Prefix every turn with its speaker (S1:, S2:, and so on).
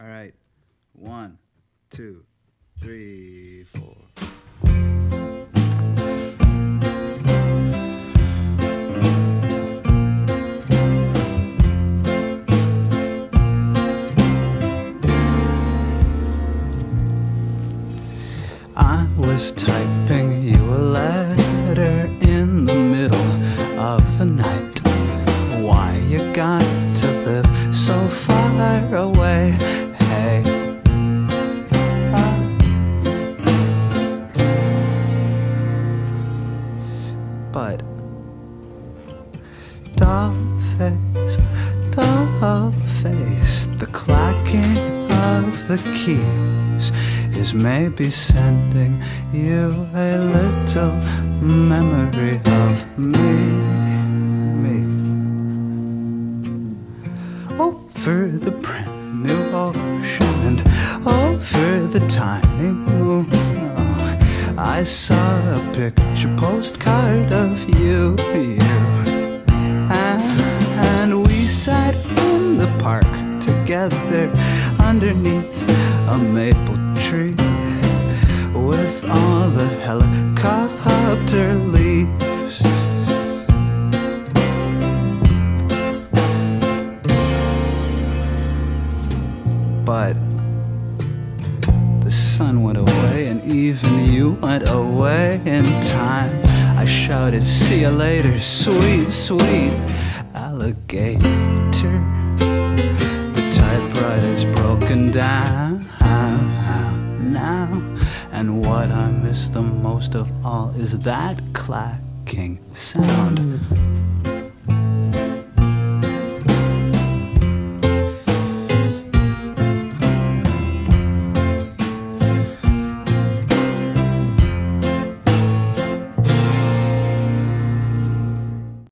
S1: All right. One, two, three, four. I was typing you a letter But doll face, doll face, the clacking of the keys is maybe sending you a little memory of me. I saw a picture postcard of you, you. And, and we sat in the park together underneath a maple tree with all the helicopter leaves. But sun went away, and even you went away in time. I shouted, See you later, sweet, sweet alligator. The typewriter's broken down now. And what I miss the most of all is that clacking sound.